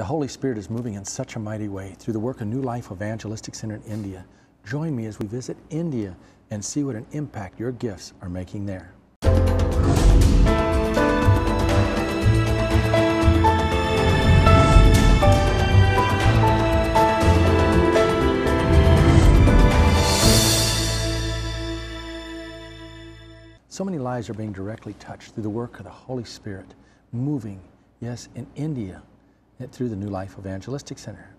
The Holy Spirit is moving in such a mighty way through the work of New Life Evangelistic Center in India. Join me as we visit India and see what an impact your gifts are making there. So many lives are being directly touched through the work of the Holy Spirit, moving, yes, in India, through the New Life Evangelistic Center.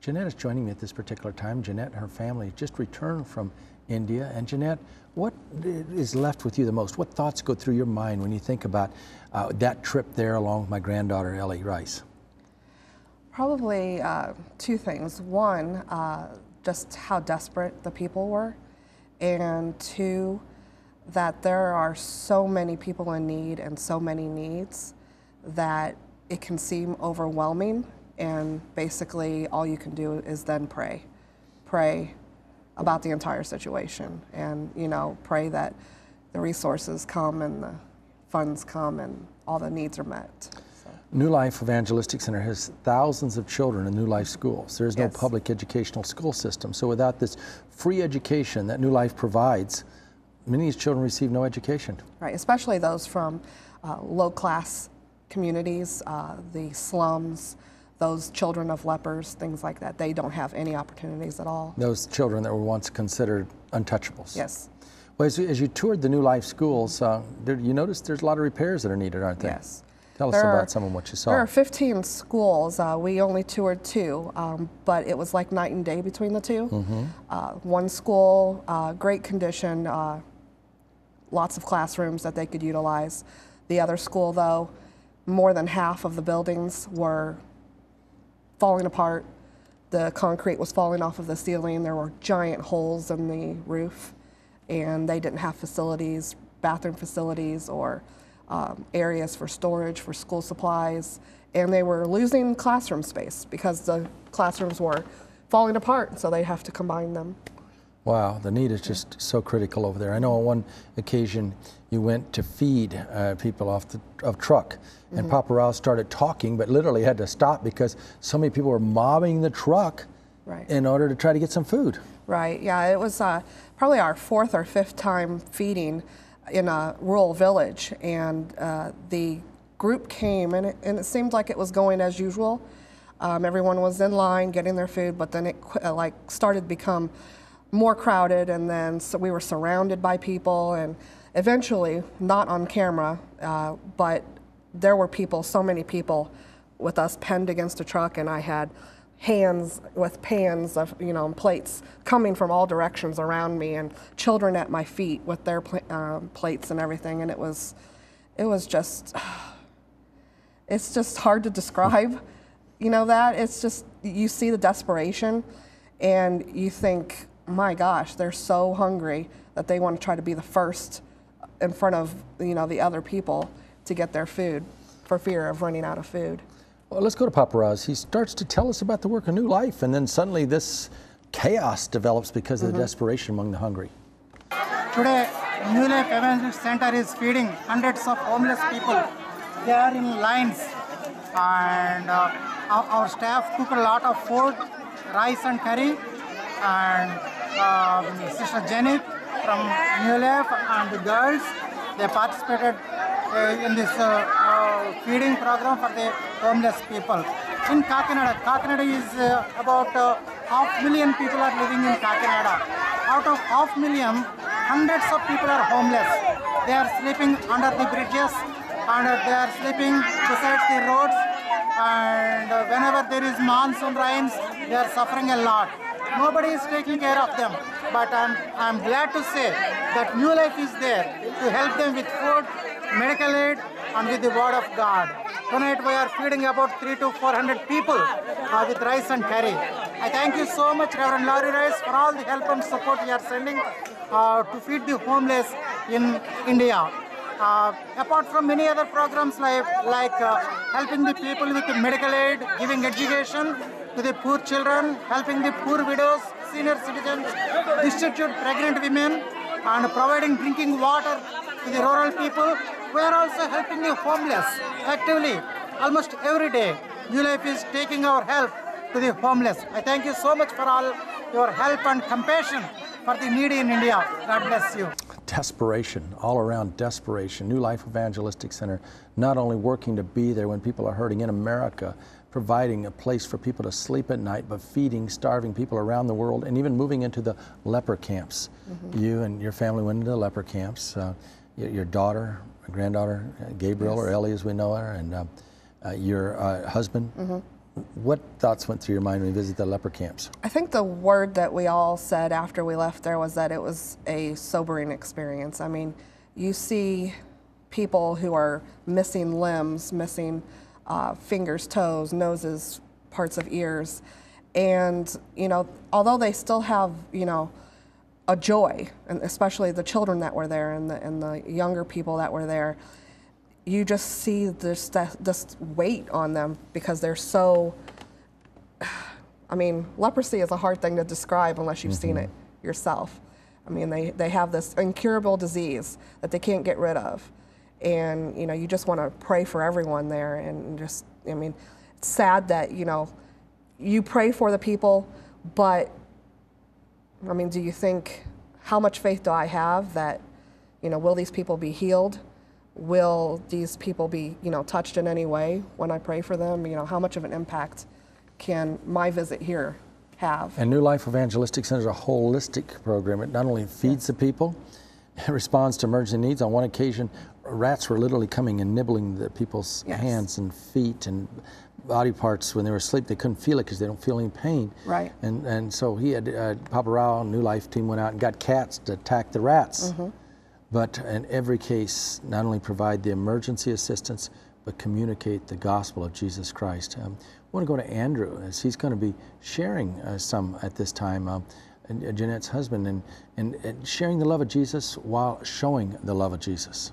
Jeanette is joining me at this particular time. Jeanette and her family just returned from India. And Jeanette, what is left with you the most? What thoughts go through your mind when you think about uh, that trip there along with my granddaughter, Ellie Rice? Probably uh, two things. One, uh, just how desperate the people were. And two, that there are so many people in need and so many needs that it can seem overwhelming and basically all you can do is then pray pray about the entire situation and you know pray that the resources come and the funds come and all the needs are met so. New Life Evangelistic Center has thousands of children in New Life schools. There's no yes. public educational school system. So without this free education that New Life provides, many of these children receive no education. Right, especially those from uh, low class communities, uh, the slums, those children of lepers, things like that. They don't have any opportunities at all. Those children that were once considered untouchables. Yes. Well, as, you, as you toured the New Life schools, uh, there, you noticed there's a lot of repairs that are needed, aren't there? Yes. Tell there us about are, some of what you saw. There are 15 schools. Uh, we only toured two, um, but it was like night and day between the 2 mm-hmm. uh, one school, uh, great condition, uh, lots of classrooms that they could utilize. The other school, though, more than half of the buildings were falling apart. The concrete was falling off of the ceiling. There were giant holes in the roof, and they didn't have facilities, bathroom facilities, or um, areas for storage for school supplies. And they were losing classroom space because the classrooms were falling apart, so they have to combine them. Wow, the need is just so critical over there. I know on one occasion you went to feed uh, people off the of truck, and mm-hmm. Papa Rao started talking, but literally had to stop because so many people were mobbing the truck right. in order to try to get some food. Right. Yeah, it was uh, probably our fourth or fifth time feeding in a rural village, and uh, the group came, and it, and it seemed like it was going as usual. Um, everyone was in line getting their food, but then it uh, like started to become more crowded, and then so we were surrounded by people, and eventually, not on camera, uh, but there were people, so many people, with us penned against a truck, and I had hands with pans of you know plates coming from all directions around me, and children at my feet with their pl- um, plates and everything, and it was, it was just, it's just hard to describe. You know that it's just you see the desperation, and you think my gosh, they're so hungry that they want to try to be the first in front of you know the other people to get their food for fear of running out of food. Well, let's go to Papa Rao. He starts to tell us about the work of New Life, and then suddenly this chaos develops because of mm-hmm. the desperation among the hungry. Today, New Life Evangelistic Center is feeding hundreds of homeless people. They are in lines, and uh, our, our staff took a lot of food, rice and curry, and um, Sister Jenny from New Life and the girls, they participated uh, in this uh, uh, feeding program for the homeless people. In Kakinada, Kakinada is uh, about uh, half million people are living in Kakinada. Out of half million, hundreds of people are homeless. They are sleeping under the bridges and they are sleeping beside the roads and whenever there is monsoon rains, they are suffering a lot. Nobody is taking care of them. But I'm, I'm glad to say that New Life is there to help them with food, medical aid, and with the Word of God. Tonight we are feeding about three to 400 people uh, with rice and curry. I thank you so much, Reverend Larry Rice, for all the help and support you are sending uh, to feed the homeless in India. Uh, apart from many other programs like, like uh, helping the people with medical aid, giving education, to the poor children, helping the poor widows, senior citizens, destitute pregnant women, and providing drinking water to the rural people. We are also helping the homeless actively, almost every day. New Life is taking our help to the homeless. I thank you so much for all your help and compassion for the needy in India. God bless you. desperation, all around desperation. New Life Evangelistic Center not only working to be there when people are hurting in America, providing a place for people to sleep at night, but feeding starving people around the world, and even moving into the leper camps. You and your family went into the leper camps. Uh, your, your daughter, granddaughter, uh, Gabriel, or Ellie as we know her, and uh, uh, your uh, husband. What thoughts went through your mind when you visited the leper camps? I think the word that we all said after we left there was that it was a sobering experience. I mean, you see people who are missing limbs, missing uh, fingers, toes, noses, parts of ears, and you know, although they still have you know a joy, and especially the children that were there and the and the younger people that were there, you just see this this weight on them because they're so I mean, leprosy is a hard thing to describe unless you've seen it yourself. I mean, they, they have this incurable disease that they can't get rid of. And, you know, you just want to pray for everyone there. And just, I mean, it's sad that, you know, you pray for the people, but, I mean, do you think, how much faith do I have that, you know, will these people be healed? Will these people be, you know, touched in any way when I pray for them? You know, how much of an impact can my visit here have? And New Life Evangelistic Center is a holistic program. It not only feeds the people, it responds to emergency needs. On one occasion, rats were literally coming and nibbling the people's Yes. hands and feet and body parts when they were asleep. They couldn't feel it because they don't feel any pain. Right. And and so he had uh, Papa Rao, New Life team went out and got cats to attack the rats. Mm-hmm. But in every case, not only provide the emergency assistance, but communicate the gospel of Jesus Christ. Um, I want to go to Andrew as he's going to be sharing uh, some at this time. Um, uh, Jeanette's husband, and, and, and sharing the love of Jesus while showing the love of Jesus.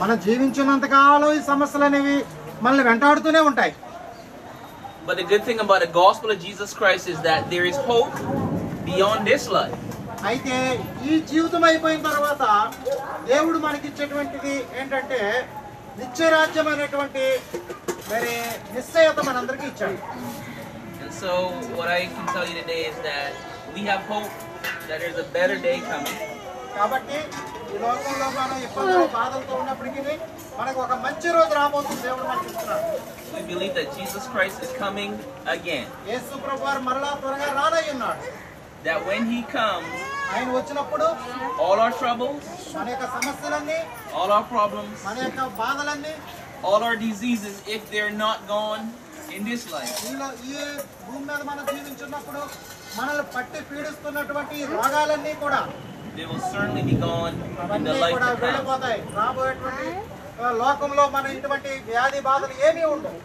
మనం జీవించినంత కాలం ఈ సమస్యలు అనేవి మనల్ని వెంటాడుతూనే ఉంటాయి But the good thing about the gospel of Jesus Christ is that there is hope beyond this life. అయితే ఈ జీవితం అయిపోయిన తర్వాత దేవుడు మనకిచ్చేటువంటిది ఏంటంటే నిత్యరాజ్యం అనేటువంటి మరి నిశ్చయత మనందరికీ ఇచ్చాడు And so, what I can tell you today is that we have hope that there's a better day coming. కాబట్టి ఈ లోకంలో మనం ఇబ్బందులు బాధలతో ఉన్నప్పటికీ మనకు ఒక మంచి రోజు రాబోతుంది దేవుడు మనకి ఇస్తున్నాడు We believe that Jesus Christ is coming again. యేసు ప్రభు వారు మరలా త్వరగా రానై ఉన్నాడు That when He comes, ఆయన వచ్చినప్పుడు all our troubles, మన యొక్క సమస్యలన్నీ all our problems, మన యొక్క బాధలన్నీ all our diseases, if they're not gone in this life, ఈలో ఈ భూమి మీద మనం జీవించున్నప్పుడు మనల్ని పట్టి పీడిస్తున్నటువంటి ఈ రోగాలన్నీ కూడా they will certainly be gone in the అవన్నీ life కూడా to come. వెళ్ళిపోతాయి రాబోయేటువంటి ఆ, లోకంలో మన ఇటువంటి వ్యాధి బాధలు ఏమీ ఉండవు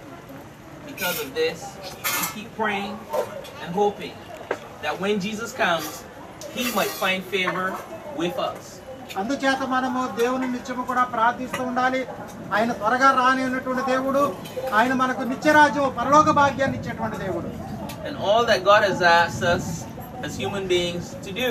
Because of this, we keep praying and hoping that when Jesus comes, He might find favor with us. అందుచేత మనము దేవుని నిత్యము కూడా ప్రార్థిస్తూ ఉండాలి ఆయన త్వరగా రాని ఉన్నటువంటి దేవుడు ఆయన మనకు నిత్యరాజ్యం పరలోక భాగ్యాన్ని ఇచ్చేటువంటి దేవుడు And all that God has asked us as human beings to do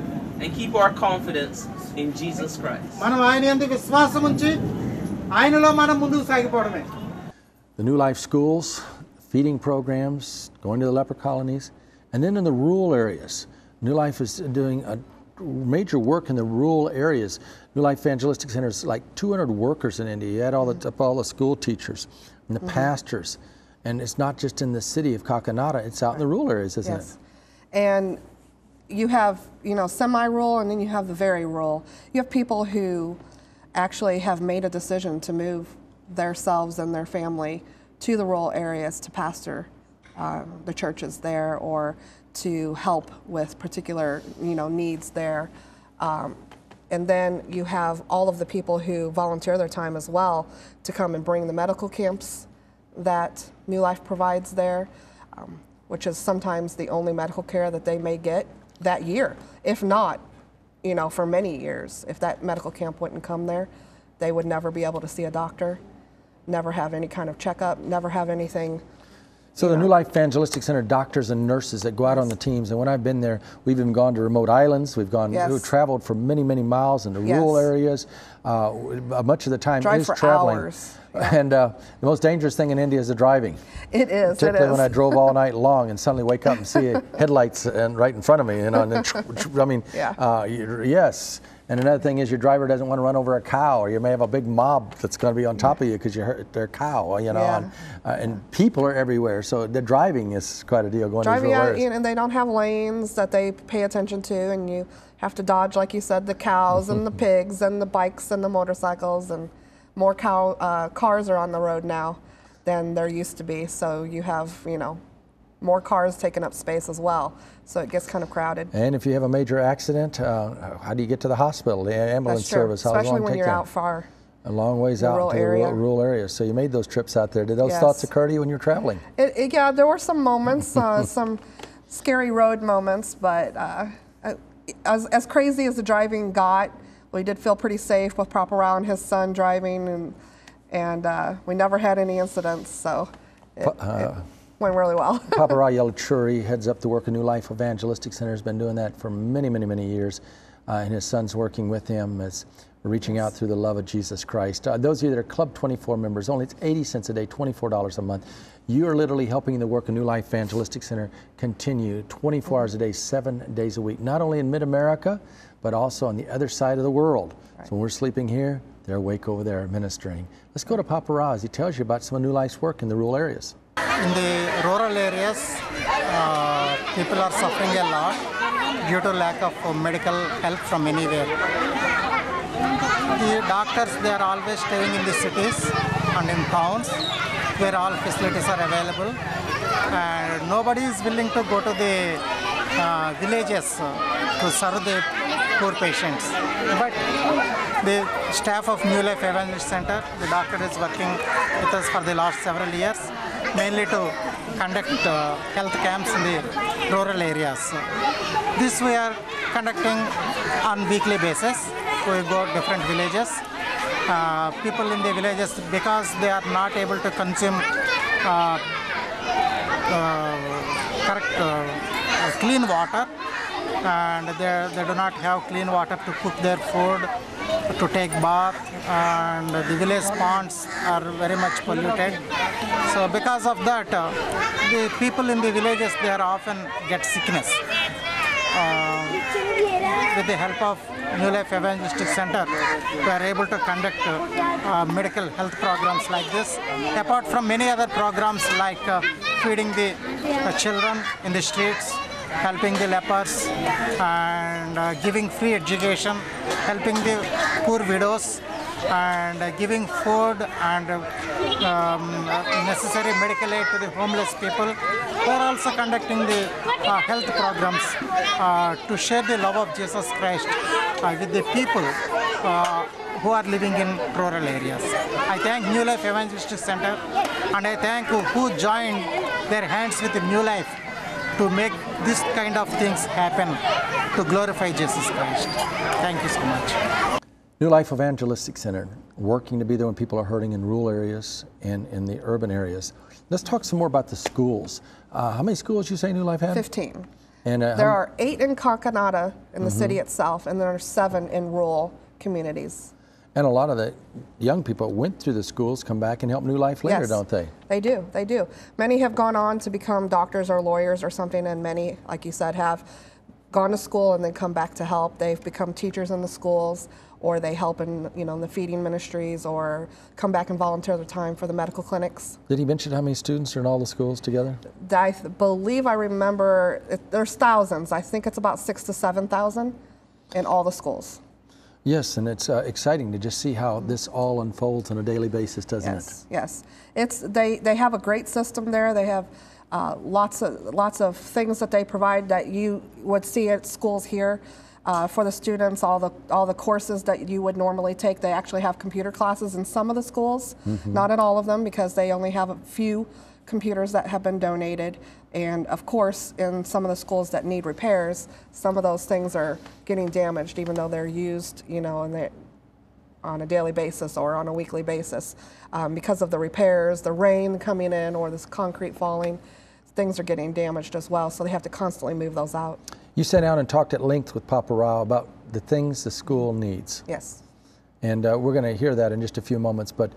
and keep our confidence in Jesus Christ. The New Life schools, feeding programs, going to the leper colonies, and then in the rural areas. New Life is doing a major work in the rural areas. New Life Evangelistic Centers, like 200 workers in India. You had all the, all the school teachers and the mm -hmm. pastors. And it's not just in the city of Kakinada, it's out in the rural areas, isn't yes. it? And you have you know semi-rural and then you have the very rural you have people who actually have made a decision to move themselves and their family to the rural areas to pastor uh, the churches there or to help with particular you know needs there. Um, and then you have all of the people who volunteer their time as well to come and bring the medical camps that New Life provides there, um, which is sometimes the only medical care that they may get that year. If not, you know, for many years, if that medical camp wouldn't come there, they would never be able to see a doctor, never have any kind of checkup, never have anything. So the New Life Evangelistic Center doctors and nurses that go out on the teams, and when I've been there, we've even gone to remote islands. We've gone, Yes. we've traveled for many, many miles into Yes. rural areas. Uh, much of the time Drive is for traveling. hours. And uh, the most dangerous thing in India is the driving. It is. It Particularly is. when I drove all night long and suddenly wake up and see headlights and right in front of me, you know, and then, I mean, Yeah. uh, yes. And another thing is your driver doesn't want to run over a cow, or you may have a big mob that's going to be on top of you because you hurt their cow, you know. Yeah. And, uh, and people are everywhere, so the driving is quite a deal going driving out, you know, and they don't have lanes that they pay attention to, and you have to dodge, like you said, the cows and the pigs and the bikes and the motorcycles, and more cow uh, cars are on the road now than there used to be. So you have, you know, more cars taking up space as well. So it gets kind of crowded. And if you have a major accident, uh, how do you get to the hospital? The ambulance service, how especially long when take you're that? out far. A long ways out rural to the area. rural, rural areas. So you made those trips out there. Did those Yes. thoughts occur to you when you were traveling? It, it- yeah, there were some moments, uh, some scary road moments, but uh, uh, as, as crazy as the driving got, we did feel pretty safe with Papa Rao and his son driving, and and uh, we never had any incidents, so it, it went really well. Papa Rao Yelachuri heads up the work of New Life Evangelistic Center. Has been doing that for many, many, many years, uh, and his son's working with him as reaching out through the love of Jesus Christ. Uh, those of you that are Club 24 members, only it's 80 cents a day, $24 a month. You are literally helping the work of New Life Evangelistic Center continue 24 hours a day, seven days a week, not only in Mid America, but also on the other side of the world. So when we're sleeping here, they're awake over there ministering. Let's go to Papa Rao as he tells you about some of New Life's work in the rural areas. In the rural areas, uh, people are suffering a lot due to lack of uh, medical help from anywhere. The doctors, they are always staying in the cities and in towns where all facilities are available. And nobody is willing to go to the uh, villages uh, to serve the poor patients. But the staff of New Life Evangelist Center, the doctor is working with us for the last several years, mainly to conduct uh, health camps in the rural areas. This we are conducting on weekly basis. We go to different villages. Uh, people in the villages, because they are not able to consume uh, uh, correct uh, clean water and they, they do not have clean water to cook their food to take bath and the village ponds are very much polluted so because of that uh, the people in the villages they are often get sickness uh, with the help of New Life Evangelistic Center, we are able to conduct uh, uh, medical health programs like this. Apart from many other programs like uh, feeding the uh, children in the streets, helping the lepers, and uh, giving free education, helping the poor widows, and uh, giving food and uh, um, necessary medical aid to the homeless people. We are also conducting the uh, health programs uh, to share the love of Jesus Christ with the people who are living in rural areas. I thank New Life Evangelistic Center and I thank who, joined their hands with New Life to make this kind of things happen to glorify Jesus Christ. Thank you so much. New Life Evangelistic Center, working to be there when people are hurting in rural areas and in the urban areas. Let's talk some more about the schools. Uh, how many schools you say New Life had? 15. And uh, There are eight in Kakinada in the city Mm-hmm. itself, and there are seven in rural communities. And a lot of the young people went through the schools, come back and help New Life later, Yes. don't they? They do, they do. Many have gone on to become doctors or lawyers or something, and many, like you said, have gone to school and then come back to help. They've become teachers in the schools, or they help in you know in the feeding ministries, or come back and volunteer their time for the medical clinics. Did he mention how many students are in all the schools together? I th- believe I remember it, there's thousands. I think it's about six to seven thousand in all the schools. Yes, and it's uh, exciting to just see how this all unfolds on a daily basis, doesn't it? Yes, yes. It's they they have a great system there. They have uh, lots of lots of things that they provide that you would see at schools here. Uh, for the students, all the all the courses that you would normally take, they actually have computer classes in some of the schools, not in all of them because they only have a few computers that have been donated. And of course, in some of the schools that need repairs, some of those things are getting damaged, even though they're used, you know, and they on a daily basis or on a weekly basis um, because of the repairs, the rain coming in, or this concrete falling. Things are getting damaged as well, so they have to constantly move those out. You sat down and talked at length with Papa Rao about the things the school needs. Yes. And uh, we're going to hear that in just a few moments. But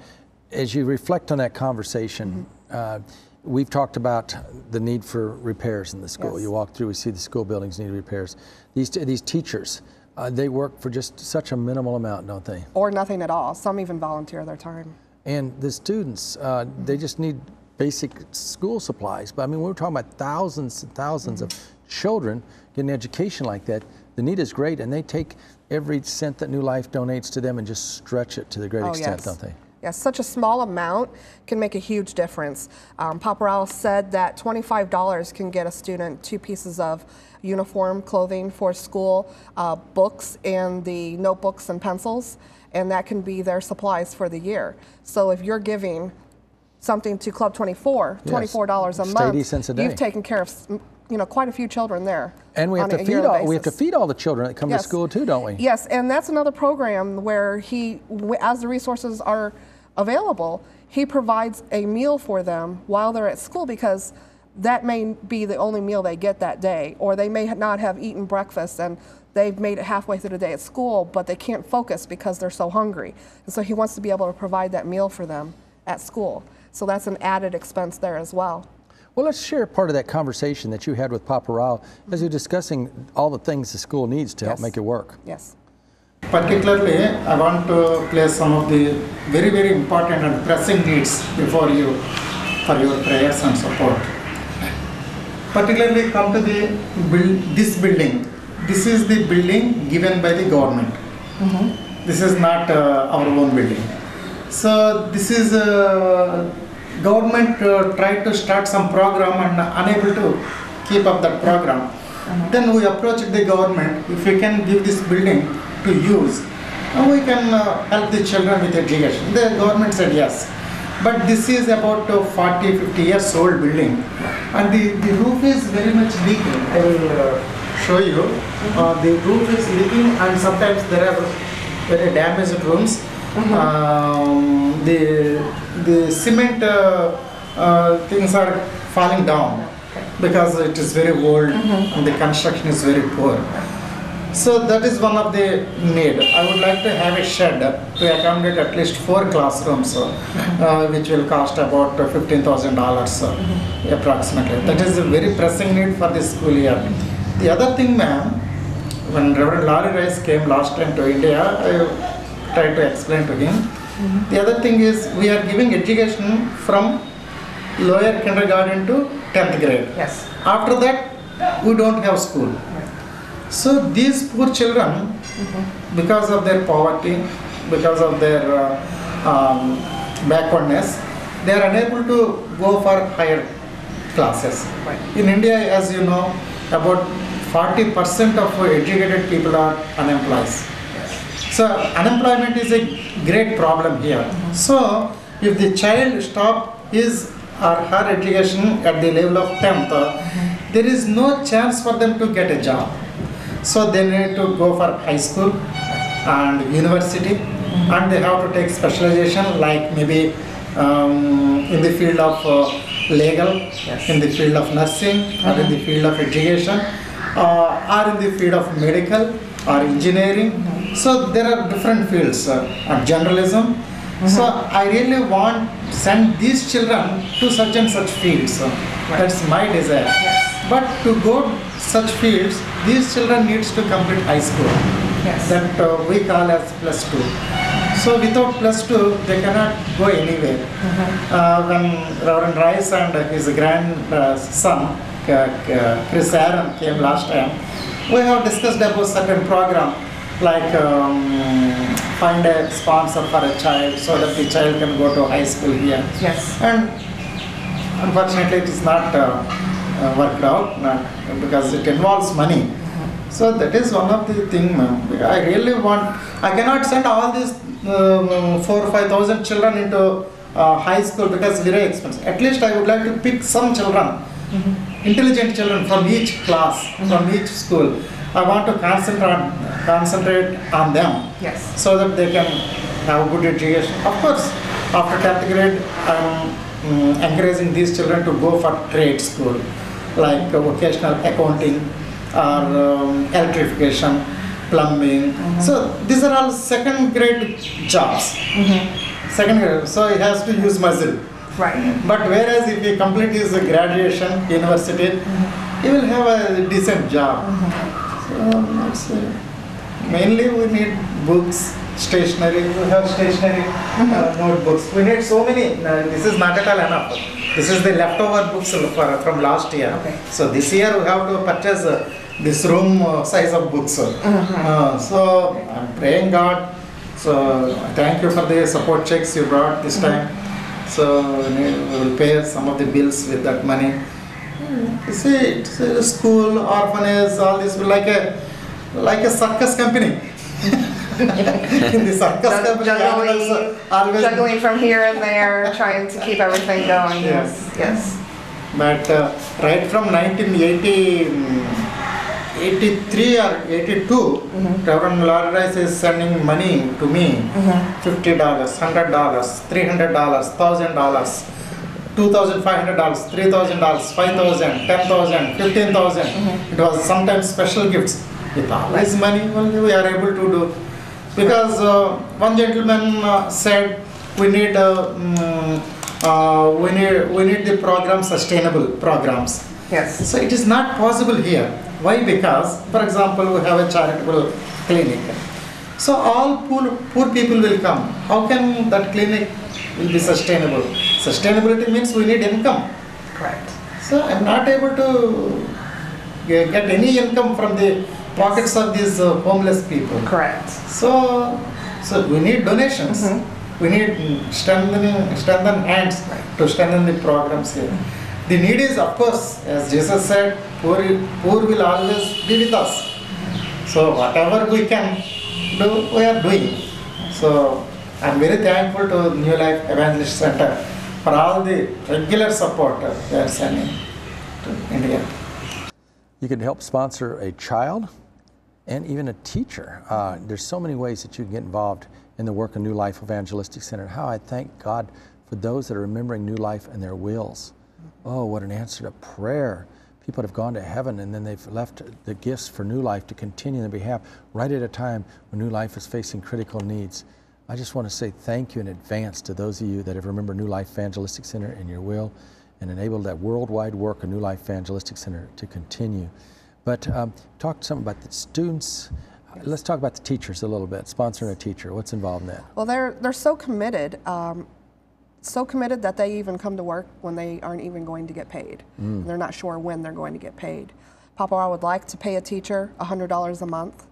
as you reflect on that conversation, uh, we've talked about the need for repairs in the school. Yes. You walk through, we see the school buildings need repairs. These, t- these teachers, uh, they work for just such a minimal amount, don't they? Or nothing at all. Some even volunteer their time. And the students, uh, they just need basic school supplies. But I mean, we're talking about thousands and 1000s of children getting education like that. The need is great, and they take every cent that New Life donates to them and just stretch it to the great Oh, extent, yes. don't they? Yes, such a small amount can make a huge difference. Um, Papa Rao said that $25 can get a student two pieces of uniform clothing for school, uh, books, and the notebooks and pencils, and that can be their supplies for the year. So if you're giving something to Club 24, $24 a It's month, 80 cents a day. you've taken care of you know quite a few children there. And we have to feed all we have to feed all the children that come Yes. to school too, don't we? Yes, and that's another program where he, as the resources are available, he provides a meal for them while they're at school because that may be the only meal they get that day, or they may not have eaten breakfast and they've made it halfway through the day at school, but they can't focus because they're so hungry. And so he wants to be able to provide that meal for them at school. So that's an added expense there as well. Well, let's share part of that conversation that you had with Papa Rao as you're discussing all the things the school needs to help make it work. Yes. Particularly, I want to place some of the very, very important and pressing needs before you for your prayers and support. Particularly, come to the build, this building. This is the building given by the government. This is not uh, our own building. So this is uh, government uh, tried to start some program and unable to keep up that program. Then we approached the government if we can give this building to use, we can uh, help the children with education. The government said yes. But this is about uh, 40, 50 years old building and the, the roof is very much leaking. I will uh, show you. Uh, the roof is leaking and sometimes there are very damaged rooms. Um, the the cement uh, uh, things are falling down because it is very old and the construction is very poor. So that is one of the need. I would like to have a shed to accommodate at least four classrooms, uh, which will cost about fifteen thousand dollars approximately. That is a very pressing need for this school year. The other thing, ma'am, when Reverend Larry Rice came last time to India, I tried to explain to him. The other thing is we are giving education from lower kindergarten to 10th grade. Yes. After that, we don't have school. So these poor children, because of their poverty, because of their uh, um, backwardness, they are unable to go for higher classes. Right. In India, as you know, about 40% of educated people are unemployed. So unemployment is a great problem here. So if the child stop his or her education at the level of 10th, uh, there is no chance for them to get a job. So they need to go for high school and university and they have to take specialization like maybe um, in the field of uh, legal, in the field of nursing or in the field of education uh, or in the field of medical or engineering. So there are different fields, uh, and journalism. So I really want to send these children to such and such fields. Uh, That's my desire. But to go such fields, these children needs to complete high school. Yes. That uh, we call as plus two. So without plus two, they cannot go anywhere. Uh, when Reverend Rice and his grandson, uh, Chris Aaron, came last time, we have discussed about certain program like um, find a sponsor for a child so that the child can go to high school here. Yes. And unfortunately, it is not uh, uh, worked out not, because it involves money. So that is one of the thing, ma'am. I really want. I cannot send all these um, four or five thousand children into uh, high school because very expensive. At least I would like to pick some children, intelligent children from each class, from each school. I want to concentrate on, concentrate on them Yes. so that they can have a good education. Of course, after 10th grade, I'm mm, encouraging these children to go for trade school, like uh, vocational accounting or um, electrification, plumbing. So these are all second grade jobs. Second grade, so he has to use muscle. Right. But whereas if he complete his graduation, university, he will have a decent job. So that's, uh, mainly we need books, stationery. We have stationery uh, notebooks. We need so many. Uh, this is not at all enough. This is the leftover books for, from last year. Okay. So this year we have to purchase uh, this room uh, size of books. Uh, so I'm praying God. So thank you for the support checks you brought this time. So we will pay some of the bills with that money. You see, it's a school, orphanage, all this like a like a circus company. In the circus company, animals Juggling, are always. juggling from here and there, trying to keep everything going. Yes. Yes. But uh, right from 1980, mm, 83 or 82, Reverend Larry Rice is sending money to me $50, $100, $300, $1,000. $2,500, $3,000, $5,000, $10,000, $15,000. It was sometimes special gifts. With all this money, only we are able to do. Because uh, one gentleman uh, said, we need, uh, we need, we need the program sustainable programs. Yes. So it is not possible here. Why? Because, for example, we have a charitable clinic. So all poor, poor people will come. How can that clinic will be sustainable? Sustainability means we need income. Correct. So I'm not able to get any income from the pockets of these uh, homeless people. Correct. So, so we need donations. We need mm, strengthening, strengthen hands to strengthen the programs here. The need is, of course, as Jesus said, poor, poor will always be with us. So whatever we can do, we are doing. So I'm very thankful to New Life Evangelist Center for all the regular support they are sending to India. You can help sponsor a child and even a teacher. Uh, there's so many ways that you can get involved in the work of New Life Evangelistic Center. How I thank God for those that are remembering New Life and their wills. Oh, what an answer to prayer. People that have gone to heaven and then they've left the gifts for New Life to continue on their behalf right at a time when New Life is facing critical needs. I just want to say thank you in advance to those of you that have remembered New Life Evangelistic Center in your will and enabled that worldwide work of New Life Evangelistic Center to continue. But um, talk to some about the students. Let's talk about the teachers a little bit. Sponsoring a teacher, what's involved in that? Well, they're they're so committed, um, so committed that they even come to work when they aren't even going to get paid. They're not sure when they're going to get paid. Papa I would like to pay a teacher $100 a month.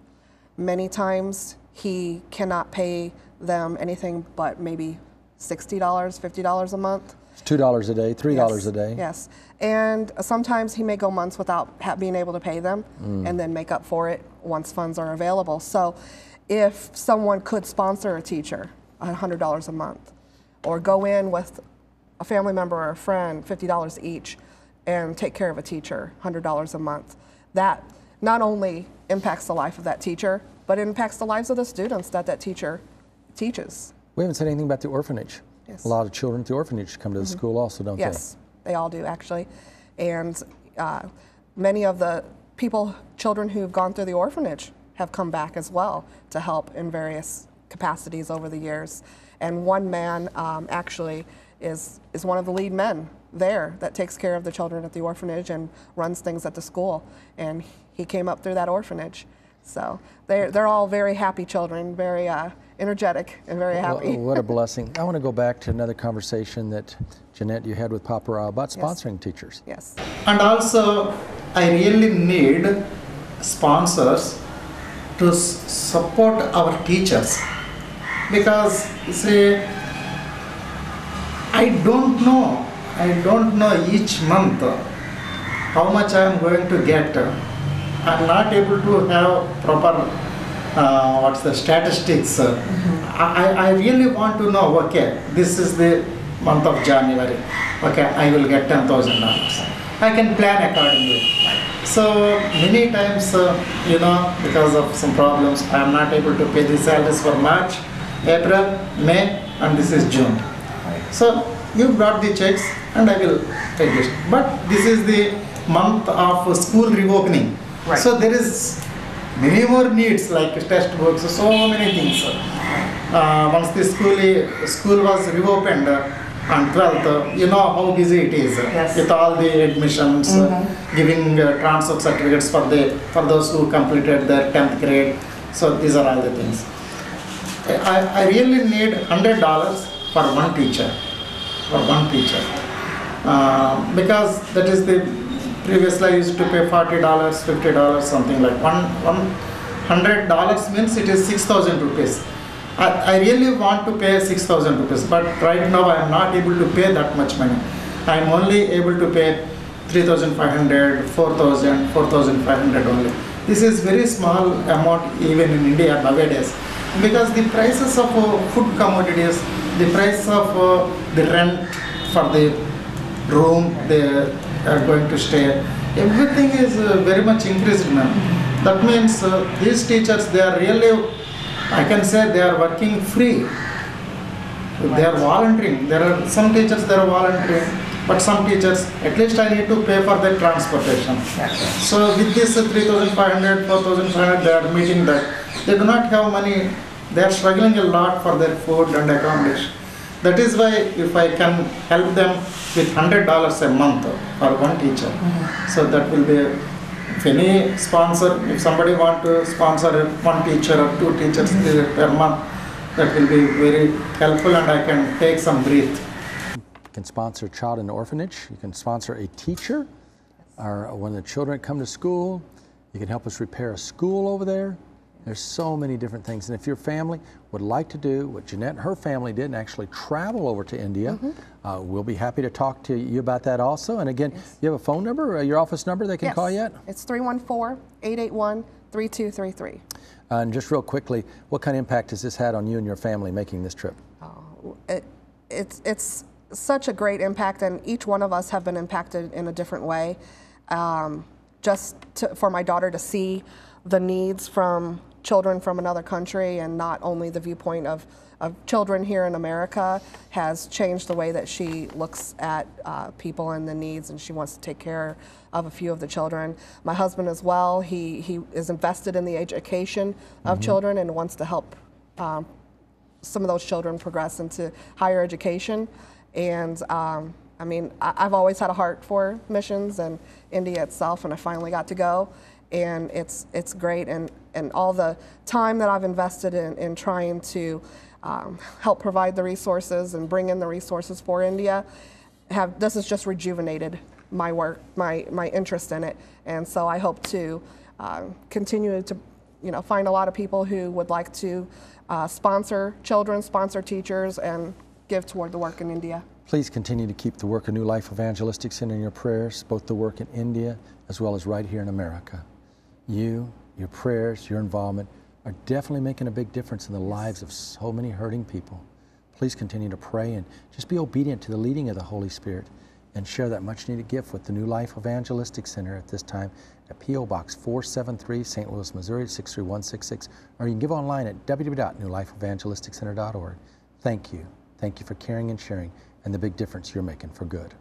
Many times he cannot pay them anything but maybe $60, $50 a month. It's two dollars a day, three dollars Yes, a day. Yes, and sometimes he may go months without ha- being able to pay them, mm. and then make up for it once funds are available. So, if someone could sponsor a teacher, hundred dollars a month, or go in with a family member or a friend, fifty dollars each, and take care of a teacher, hundred dollars a month, that not only impacts the life of that teacher, but it impacts the lives of the students that that teacher teaches. We haven't said anything about the orphanage. Yes. A lot of children at the orphanage come to the school also, don't they? Yes, they all do actually. And uh, many of the people, children who've gone through the orphanage have come back as well to help in various capacities over the years. And one man um, actually is, is one of the lead men there that takes care of the children at the orphanage and runs things at the school. And he came up through that orphanage. So they're, they're all very happy children, very uh, energetic and very happy. Well, what a blessing. I want to go back to another conversation that Jeanette you had with Papa Rao about Yes. sponsoring teachers. yes. And also, I really need sponsors to support our teachers because see, I don't know, I don't know each month how much I am going to get. I'm not able to have proper uh, what's the statistics. I, I I really want to know. Okay, this is the month of January. Okay, I will get ten thousand dollars. I can plan accordingly. So many times, uh, you know, because of some problems, I am not able to pay the salaries for March, April, May, and this is June. So you brought the checks and I will take it. But this is the month of school reopening. Right. So there is many more needs like textbooks, so many things. Uh, once the school, school was reopened uh, on 12th, uh, you know how busy it is Yes. with all the admissions, uh, giving uh, transfer certificates for the for those who completed their 10th grade. So these are all the things. I, I really need hundred dollars for one teacher, for one teacher, uh, because that is the previously I used to pay forty dollars, fifty dollars, something like one one hundred dollars means it is six thousand rupees. I, I really want to pay six thousand rupees, but right now I am not able to pay that much money. I am only able to pay 3,500, 4,000, 4,500 only. This is very small amount even in India nowadays because the prices of uh, food commodities, the price of uh, the rent for the room they are going to stay, everything is uh, very much increased now. That means uh, these teachers they are really, I can say they are working free. They are volunteering. There are some teachers they are volunteering, but some teachers at least I need to pay for their transportation. So with this uh, 3,500, 4,500, they are meeting that. They do not have money. They are struggling a lot for their food and accommodation. That is why if I can help them with hundred dollars a month for one teacher, mm-hmm. so that will be. If any sponsor, if somebody want to sponsor one teacher or two teachers mm-hmm. per month, that will be very helpful and I can take some breath. You can sponsor a child in an orphanage. You can sponsor a teacher or when the children come to school. You can help us repair a school over there. There's so many different things. And if your family would like to do what Jeanette and her family did and actually travel over to India, uh, we'll be happy to talk to you about that also. And again, you have a phone number, uh, your office number they can yes. call you at? It's 314 881 3233. Uh, and just real quickly, what kind of impact has this had on you and your family making this trip? it, it's it's such a great impact, and each one of us have been impacted in a different way. Um, just to, for my daughter to see the needs from children from another country, and not only the viewpoint of of children here in America, has changed the way that she looks at uh, people and the needs, and she wants to take care of a few of the children. My husband as well. He he is invested in the education of children and wants to help um, some of those children progress into higher education. And um, I mean, I, I've always had a heart for missions and India itself, and I finally got to go. And it's it's great, and and all the time that I've invested in in trying to um, help provide the resources and bring in the resources for India, have this has just rejuvenated my work, my my interest in it, and so I hope to uh, continue to you know, find a lot of people who would like to uh, sponsor children, sponsor teachers, and give toward the work in India. Please continue to keep the work of New Life Evangelistic Center in your prayers, both the work in India as well as right here in America. You, your prayers, your involvement are definitely making a big difference in the lives of so many hurting people. Please continue to pray and just be obedient to the leading of the Holy Spirit and share that much needed gift with the New Life Evangelistic Center at this time at P.O. Box 473, St. Louis, Missouri 63166, or you can give online at www.newlifeevangelisticcenter.org. Thank you. Thank you for caring and sharing and the big difference you're making for good.